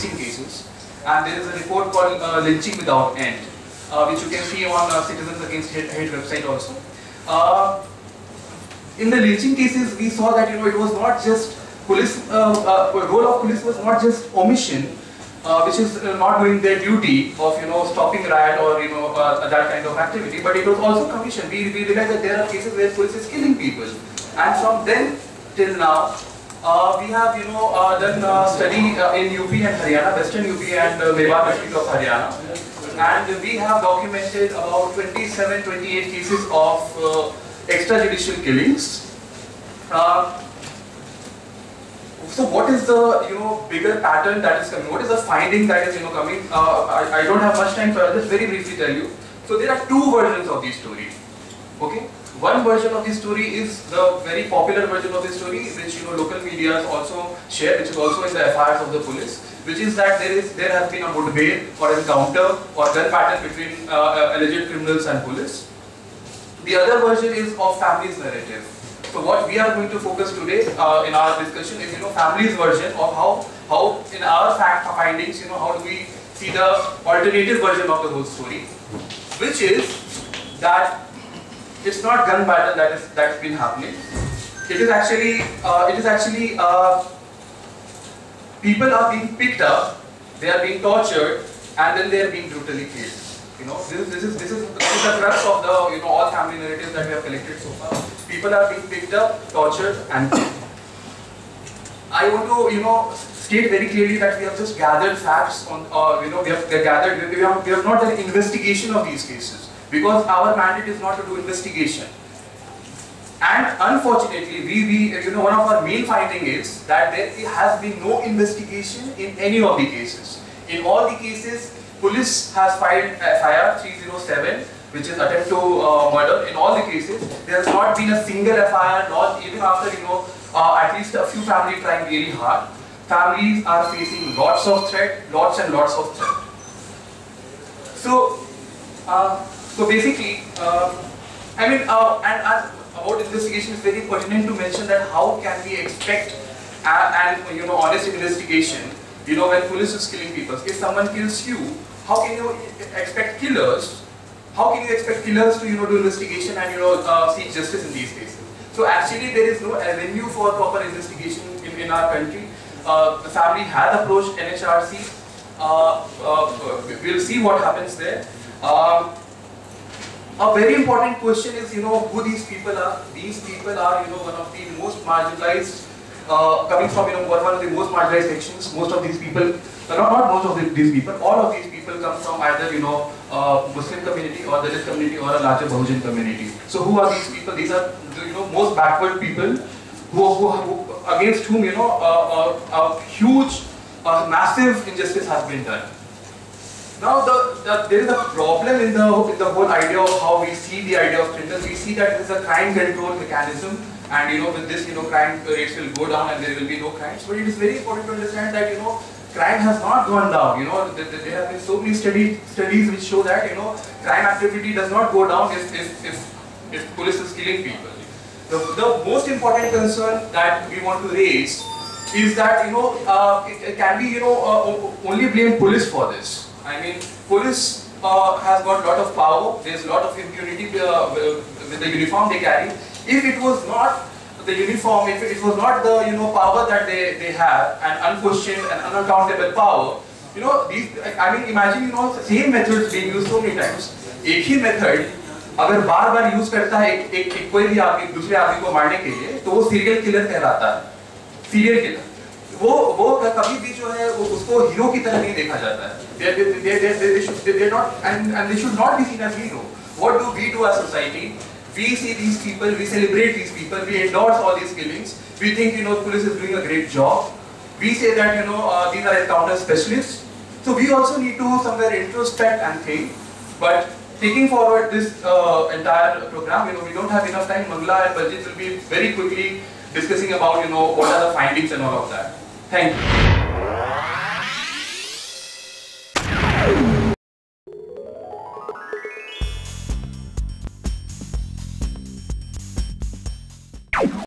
cases. And there is a report called uh, Lynching Without End, uh, which you can see on uh, Citizens Against Hate, Hate website also. Uh, in the lynching cases, we saw that you know it was not just police. Uh, uh, role of police was not just omission, which is not doing their duty of you know stopping riot or you know that kind of activity, but it was also commission. We, we realized that there are cases where police is killing people, and from then till now, uh, we have you know uh, done uh, study in UP and Haryana, Western UP and uh, Mewat district of Haryana, and we have documented about 27, 28 cases of uh, extrajudicial killings. Uh, so what is the you know bigger pattern that is coming? What is the finding that is you know coming? Uh, I, I don't have much time, so I'll just very briefly tell you. So there are two versions of these story. Okay, one version of the story is the very popular version of the story, which you know local media also share, which is also in the FIRs of the police, which is that there is there has been a mudbir or encounter or gun pattern between uh, uh, alleged criminals and police. The other version is of family's narrative. So what we are going to focus today uh, in our discussion is, you know, family's version of how, how in our fact findings, you know, how do we see the alternative version of the whole story, which is that it's not gun battle that is that's been happening. It is actually, uh, it is actually, uh, people are being picked up, they are being tortured, and then they are being brutally killed. You know, this, this is this is this is the crux of the you know all family narratives that we have collected so far. People are being picked up, tortured, and killed. I want to you know state very clearly that we have just gathered facts on, uh, you know, we have gathered, we have, we have not done an investigation of these cases because our mandate is not to do investigation. And unfortunately, we, we, you know, one of our main finding is that there has been no investigation in any of the cases. In all the cases, police has filed FIR 307, which is attempt to uh, murder. In all the cases, there has not been a single FIR, not even after, you know, uh, at least a few families trying really hard. Families are facing lots of threat, lots and lots of threat. So, uh, so basically, uh, I mean, uh, and about investigation, it's very pertinent to mention that how can we expect an, you know honest investigation? You know, when police is killing people, if someone kills you, how can you expect killers? How can you expect killers to you know do investigation and you know uh, seek justice in these cases? So actually, there is no avenue for proper investigation in, in our country. Uh, the family has approached NHRC. Uh, uh, we'll see what happens there. Um, a very important question is, you know, who these people are. These people are, you know, one of the most marginalized, uh, coming from, you know, one of the most marginalized sections. Most of these people, uh, not, not most of the, these people, all of these people come from either, you know, uh, Muslim community or Dalit community or a larger Bahujan community. So who are these people? These are, you know, most backward people who, who, who against whom, you know, a huge, massive injustice has been done. Now, the, the, there is a problem in the, in the whole idea of how we see the idea of criminals. We see that it is a crime control mechanism, and you know, with this, you know, crime rates will go down and there will be no crimes. But it is very important to understand that you know, crime has not gone down. You know, there, there have been so many study, studies which show that you know, crime activity does not go down if, if, if, if police is killing people. The, the most important concern that we want to raise is that you know, uh, it, it can be you know uh, only blame police for this. I mean, police uh, has got lot of power, there's a lot of impunity uh, with the uniform they carry. If it was not the uniform, if it was not the you know power that they, they have, and unquestioned and unaccountable power, you know, these, I mean, imagine, you know, same methods being used so many times. एक ही method अगर बार बार use करता है एक, एक कोई भी आदमी दूसरे आदमी को मारने के लिए तो वो सीरियल किलर कहलाता है सीरियल किलर वो वो कभी भी जो है वो उसको हीरो की तरह नहीं देखा जाता है they, they, they, they, they, should they, they're not and, and they should not be seen as we hero what do we do as society? We see these people we celebrate these people we endorse all these killings. We think you know police is doing a great job. We say that you know uh, these are encounter specialists. So we also need to somewhere introspect and think. But taking forward this uh, entire program you know we don't have enough time. Mangla and Baljit will be very quickly discussing about you know what are the findings and all of that. Thank you.